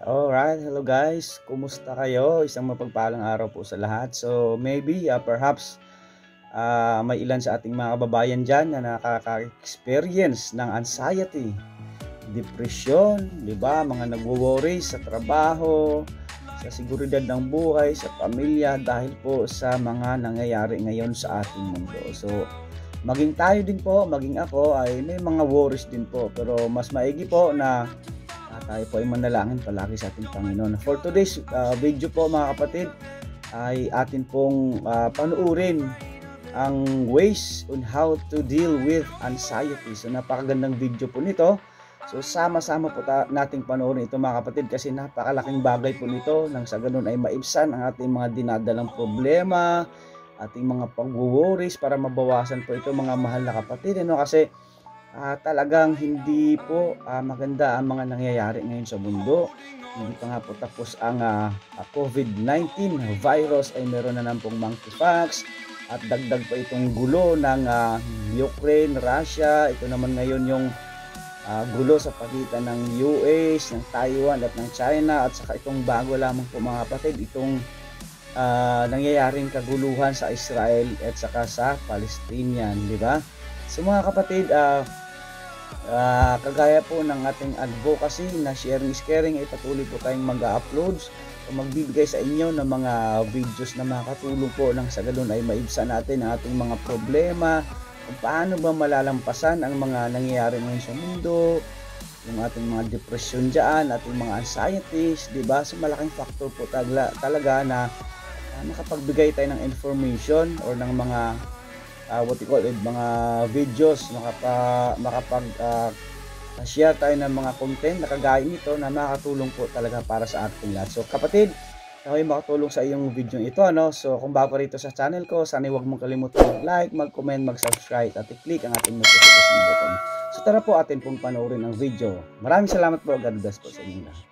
Alright, hello guys. Kumusta kayo? Isang mapagpalang araw po sa lahat. So maybe, uh, perhaps, uh, may ilan sa ating mga kababayan dyan na nakaka-experience ng anxiety, depression, di ba? Mga nagwo-worry sa trabaho, sa seguridad ng buhay, sa pamilya dahil po sa mga nangyayari ngayon sa ating mundo. So, maging tayo din po, maging ako ay may mga worries din po. Pero mas maigi po na tayo po ay manalangin palagi sa ating Panginoon. For today's uh, video po mga kapatid, ay atin pong uh, panuurin ang ways on how to deal with anxiety. So napakagandang video po nito So sama-sama po ta- nating panoorin ito mga kapatid kasi napakalaking bagay po nito nang sa ganun ay maibsan ang ating mga dinadalang problema, ating mga pag-worries para mabawasan po ito mga mahal na kapatid. Ano? Kasi uh, talagang hindi po uh, maganda ang mga nangyayari ngayon sa mundo. Hindi pa nga po tapos ang uh, COVID-19 virus ay meron na nampong monkeypox at dagdag pa itong gulo ng uh, Ukraine, Russia. Ito naman ngayon yung uh, gulo sa pagitan ng US, ng Taiwan at ng China at saka itong bago lamang po mga kapatid itong uh, nangyayaring kaguluhan sa Israel at saka sa Palestinian, di ba? So mga kapatid, uh, uh, kagaya po ng ating advocacy na sharing is caring ay patuloy po tayong mag-upload o magbibigay sa inyo ng mga videos na makakatulong po nang sa ganun ay maibsan natin ang ating mga problema, kung paano ba malalampasan ang mga nangyayari ngayon sa mundo, yung ating mga depression dyan, ating mga anxieties, di ba? So malaking factor po talaga, talaga na uh, makapagbigay tayo ng information or ng mga uh, what you call it, mga videos, makapa, makapag uh, share tayo ng mga content na kagaya nito na makakatulong po talaga para sa ating lahat. So kapatid, ako'y makatulong sa iyong video ito. Ano? So kung bago rito sa channel ko, sana huwag mong kalimutan mag-like, mag-comment, mag-subscribe at i-click ang ating notification button. So tara po atin pong panoorin ang video. Maraming salamat po. God bless po sa inyo lahat.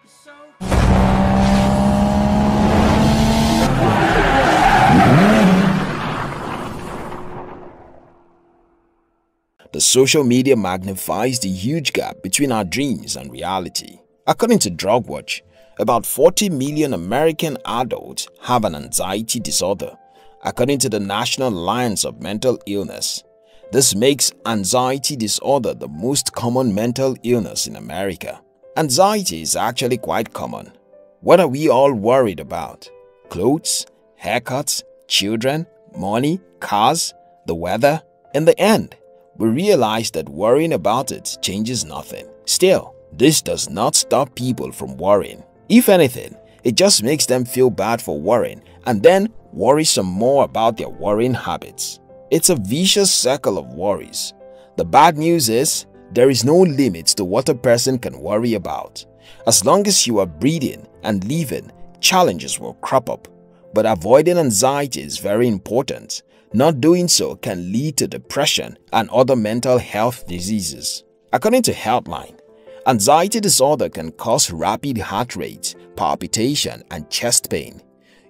The social media magnifies the huge gap between our dreams and reality. According to DrugWatch, about 40 million American adults have an anxiety disorder, according to the National Alliance of Mental Illness. This makes anxiety disorder the most common mental illness in America. Anxiety is actually quite common. What are we all worried about? Clothes, haircuts, children, money, cars, the weather? In the end, we realize that worrying about it changes nothing. Still, this does not stop people from worrying. If anything, it just makes them feel bad for worrying and then worry some more about their worrying habits. It's a vicious circle of worries. The bad news is, there is no limit to what a person can worry about. As long as you are breathing and living, challenges will crop up. But avoiding anxiety is very important. Not doing so can lead to depression and other mental health diseases. According to Healthline, Anxiety disorder can cause rapid heart rate, palpitation, and chest pain.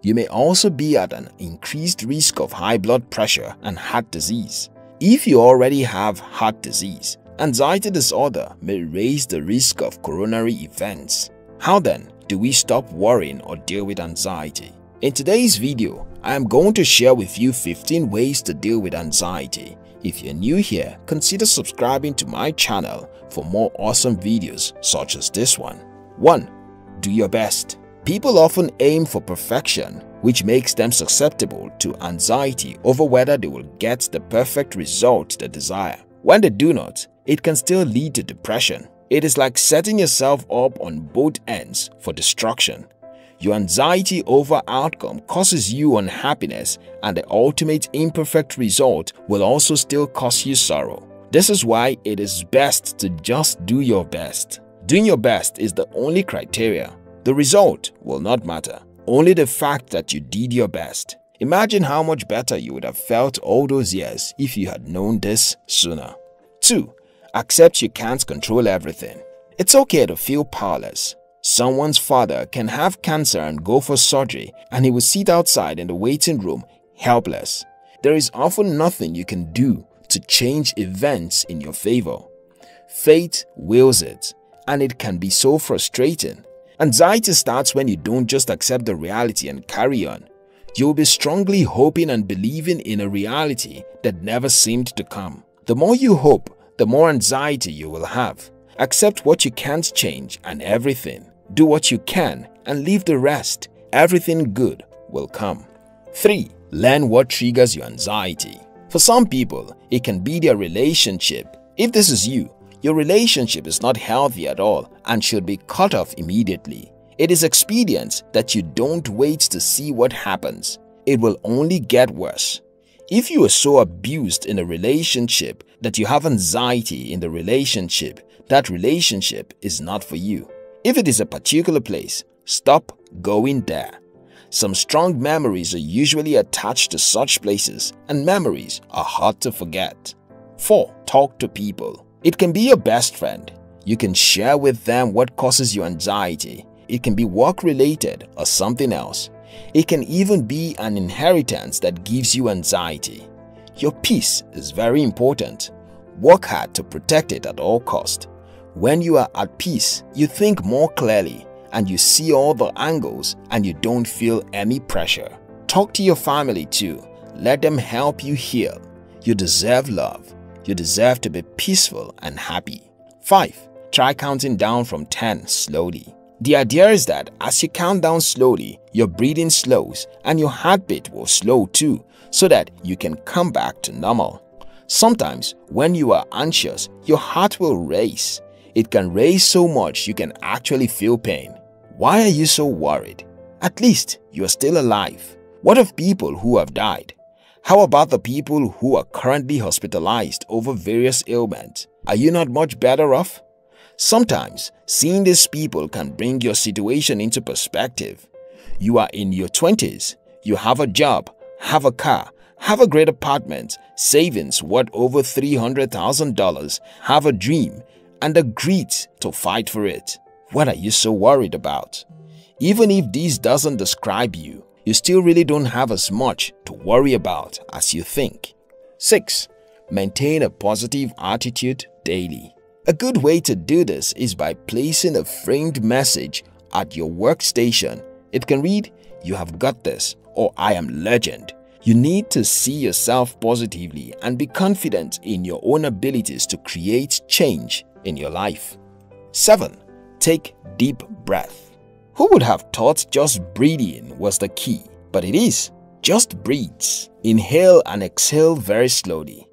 You may also be at an increased risk of high blood pressure and heart disease. If you already have heart disease, anxiety disorder may raise the risk of coronary events. How then do we stop worrying or deal with anxiety? In today's video, I am going to share with you 15 ways to deal with anxiety if you're new here, consider subscribing to my channel for more awesome videos such as this one. 1. Do your best. People often aim for perfection, which makes them susceptible to anxiety over whether they will get the perfect result they desire. When they do not, it can still lead to depression. It is like setting yourself up on both ends for destruction. Your anxiety over outcome causes you unhappiness and the ultimate imperfect result will also still cause you sorrow. This is why it is best to just do your best. Doing your best is the only criteria. The result will not matter, only the fact that you did your best. Imagine how much better you would have felt all those years if you had known this sooner. 2. Accept you can't control everything. It's okay to feel powerless. Someone's father can have cancer and go for surgery and he will sit outside in the waiting room helpless. There is often nothing you can do to change events in your favor. Fate wills it and it can be so frustrating. Anxiety starts when you don't just accept the reality and carry on. You'll be strongly hoping and believing in a reality that never seemed to come. The more you hope, the more anxiety you will have. Accept what you can't change and everything. Do what you can and leave the rest. Everything good will come. 3. Learn what triggers your anxiety. For some people, it can be their relationship. If this is you, your relationship is not healthy at all and should be cut off immediately. It is expedient that you don't wait to see what happens. It will only get worse. If you are so abused in a relationship that you have anxiety in the relationship, that relationship is not for you. If it is a particular place, stop going there. Some strong memories are usually attached to such places and memories are hard to forget. 4. Talk to people. It can be your best friend. You can share with them what causes you anxiety. It can be work-related or something else. It can even be an inheritance that gives you anxiety. Your peace is very important. Work hard to protect it at all cost. When you are at peace, you think more clearly and you see all the angles and you don't feel any pressure. Talk to your family too. Let them help you heal. You deserve love. You deserve to be peaceful and happy. 5. Try counting down from 10 slowly. The idea is that as you count down slowly, your breathing slows and your heartbeat will slow too so that you can come back to normal. Sometimes when you are anxious, your heart will race. It can raise so much you can actually feel pain. Why are you so worried? At least you are still alive. What of people who have died? How about the people who are currently hospitalized over various ailments? Are you not much better off? Sometimes, seeing these people can bring your situation into perspective. You are in your 20s, you have a job, have a car, have a great apartment, savings worth over $300,000, have a dream, and a grit to fight for it. What are you so worried about? Even if this doesn't describe you, you still really don't have as much to worry about as you think. 6. Maintain a positive attitude daily. A good way to do this is by placing a framed message at your workstation. It can read, you have got this or I am legend. You need to see yourself positively and be confident in your own abilities to create change in your life. 7. Take deep breath. Who would have thought just breathing was the key? But it is. Just breathe. Inhale and exhale very slowly.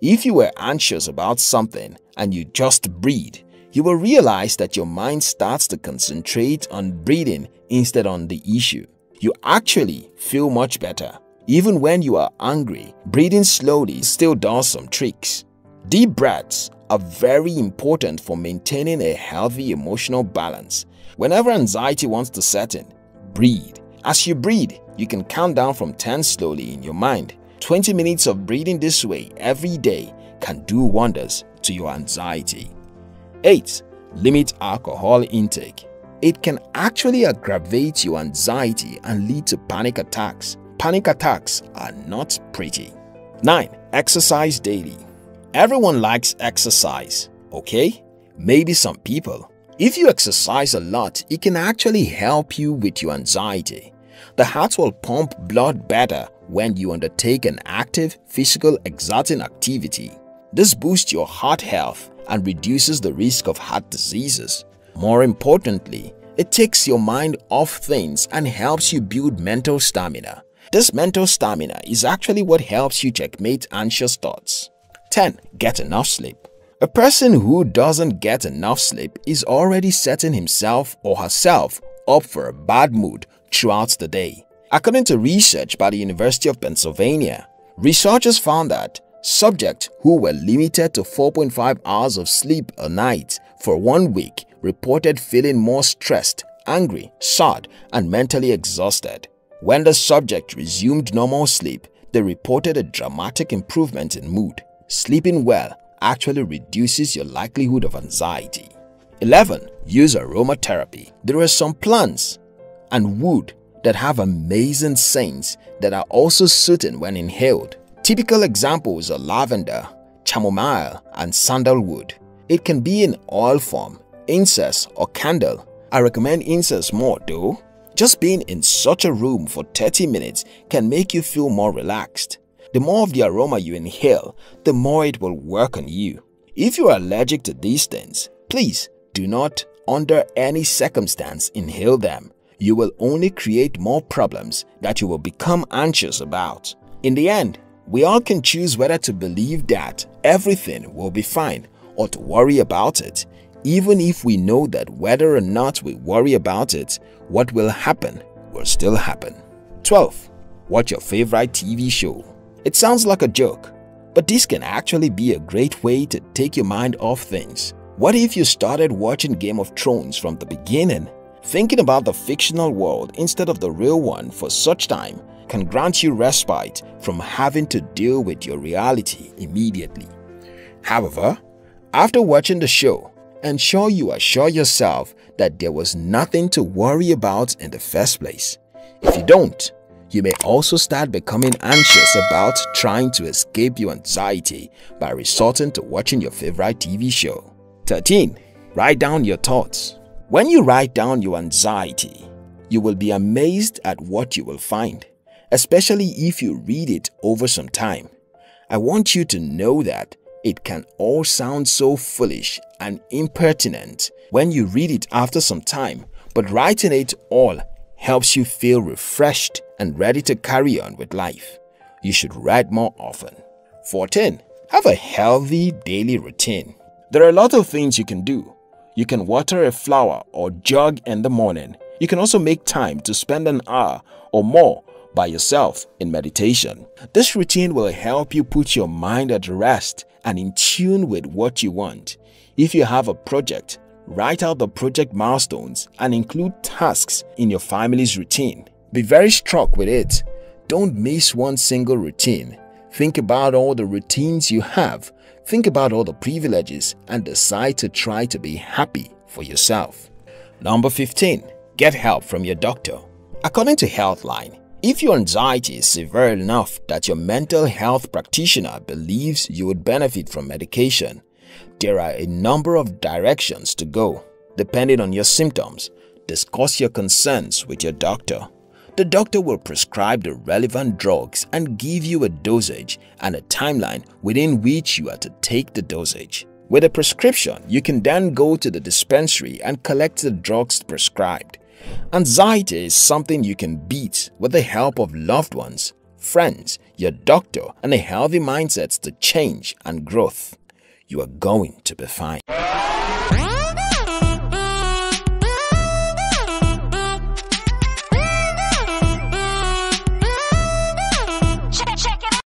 If you were anxious about something and you just breathe, you will realize that your mind starts to concentrate on breathing instead on the issue. You actually feel much better. Even when you are angry, breathing slowly still does some tricks. Deep breaths are very important for maintaining a healthy emotional balance. Whenever anxiety wants to set in, breathe. As you breathe, you can count down from 10 slowly in your mind. 20 minutes of breathing this way every day can do wonders to your anxiety. 8. Limit alcohol intake. It can actually aggravate your anxiety and lead to panic attacks. Panic attacks are not pretty. 9. Exercise daily. Everyone likes exercise, okay? Maybe some people. If you exercise a lot, it can actually help you with your anxiety. The heart will pump blood better when you undertake an active, physical, exerting activity. This boosts your heart health and reduces the risk of heart diseases. More importantly, it takes your mind off things and helps you build mental stamina. This mental stamina is actually what helps you checkmate anxious thoughts. 10. Get enough sleep. A person who doesn't get enough sleep is already setting himself or herself up for a bad mood throughout the day. According to research by the University of Pennsylvania, researchers found that subjects who were limited to 4.5 hours of sleep a night for one week reported feeling more stressed, angry, sad, and mentally exhausted. When the subject resumed normal sleep, they reported a dramatic improvement in mood. Sleeping well actually reduces your likelihood of anxiety. 11. Use aromatherapy. There are some plants and wood that have amazing scents that are also soothing when inhaled. Typical examples are lavender, chamomile, and sandalwood. It can be in oil form, incense, or candle. I recommend incense more though. Just being in such a room for 30 minutes can make you feel more relaxed. The more of the aroma you inhale, the more it will work on you. If you are allergic to these things, please do not under any circumstance inhale them. You will only create more problems that you will become anxious about. In the end, we all can choose whether to believe that everything will be fine or to worry about it, even if we know that whether or not we worry about it, what will happen will still happen. 12. Watch your favorite TV show. It sounds like a joke, but this can actually be a great way to take your mind off things. What if you started watching Game of Thrones from the beginning? Thinking about the fictional world instead of the real one for such time can grant you respite from having to deal with your reality immediately. However, after watching the show, ensure you assure yourself that there was nothing to worry about in the first place. If you don't, you may also start becoming anxious about trying to escape your anxiety by resorting to watching your favorite TV show. 13. Write down your thoughts. When you write down your anxiety, you will be amazed at what you will find, especially if you read it over some time. I want you to know that it can all sound so foolish and impertinent when you read it after some time, but writing it all helps you feel refreshed and ready to carry on with life. You should write more often. 14. Have a healthy daily routine. There are a lot of things you can do. You can water a flower or jog in the morning. You can also make time to spend an hour or more by yourself in meditation. This routine will help you put your mind at rest and in tune with what you want. If you have a project, write out the project milestones and include tasks in your family's routine. Be very struck with it. Don't miss one single routine. Think about all the routines you have. Think about all the privileges and decide to try to be happy for yourself. Number 15. Get help from your doctor. According to Healthline, if your anxiety is severe enough that your mental health practitioner believes you would benefit from medication, there are a number of directions to go. Depending on your symptoms, discuss your concerns with your doctor. The doctor will prescribe the relevant drugs and give you a dosage and a timeline within which you are to take the dosage. With a prescription, you can then go to the dispensary and collect the drugs prescribed. Anxiety is something you can beat with the help of loved ones, friends, your doctor, and a healthy mindset to change and growth. You are going to be fine.